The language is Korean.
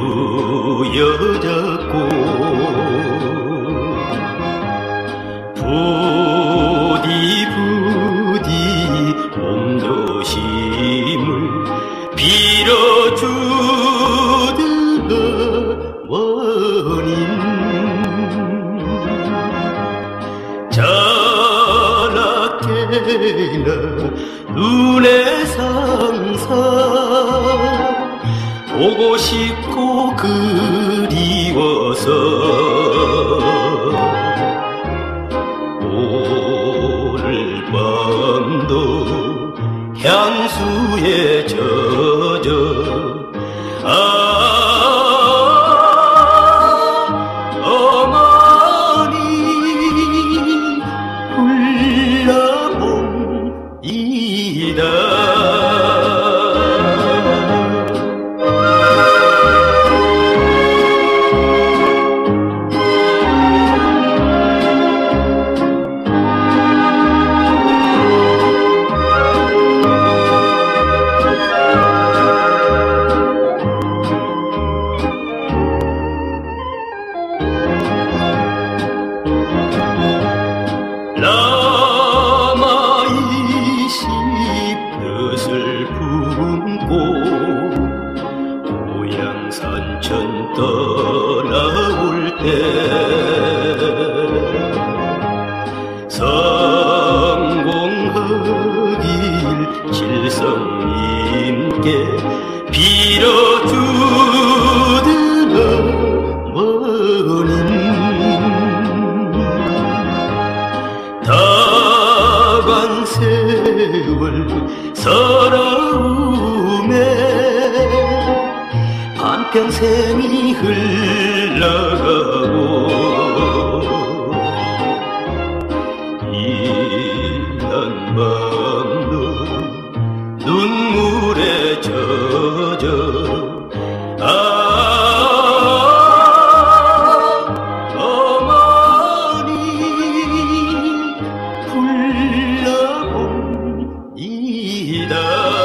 부여졌고. 부디 부디 몸조심을 빌어주듯 원인. 자라게나 눈에 상상 보고 싶고 그리워서. 오늘 밤도 향수에 젖어. 아 어머니 불러봅니다 벼슬 품고 고향 산천 떠나올 때 성공하길 질성님께 빌어주 세월 서러움에 반평생이 흘러가고 이난 밤도 눈물에 젖어 the